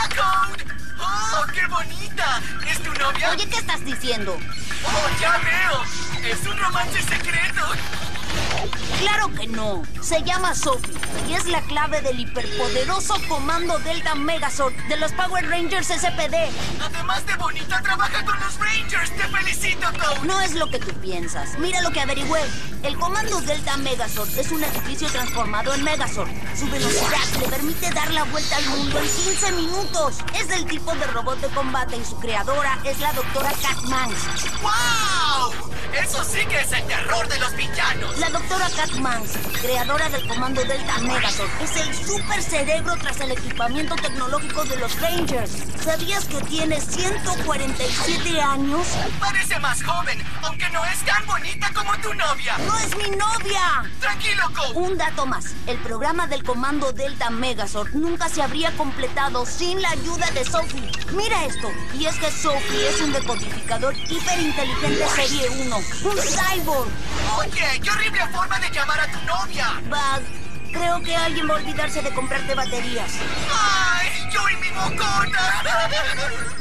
Blackout! ¡Oh, qué bonita! ¿Es tu novia? Oye, ¿qué estás diciendo? ¡Oh, ya veo! ¡Es un romance secreto! Claro que no. Se llama Sophie y es la clave del hiperpoderoso comando Delta Megazord de los Power Rangers SPD. Además de bonita, trabaja con los Rangers. ¡Te felicito, Toad! No es lo que tú piensas. Mira lo que averigüé. El comando Delta Megazord es un edificio transformado en Megazord. Su velocidad le permite dar la vuelta al mundo en 15 minutos. Es del tipo de robot de combate y su creadora es la doctora Cat Manx. ¡Wow! Eso sí que es el terror de los villanos. La doctora Cat Manx, creadora del comando Delta Megazord, es el super cerebro tras el equipamiento tecnológico de los Rangers. ¿Sabías que tiene 147 años? Parece más joven, aunque no es tan bonita como tu novia. ¡No es mi novia! Tranquilo, Cole. Un dato más. El programa del comando Delta Megazord nunca se habría completado sin la ayuda de Sophie. Mira esto. Y es que Sophie es un decodificador hiperinteligente serie 1. Un cyborg. Oye, qué horrible forma de llamar a tu novia. Bug. Creo que alguien va a olvidarse de comprarte baterías. ¡Ay, yo y mi bocona!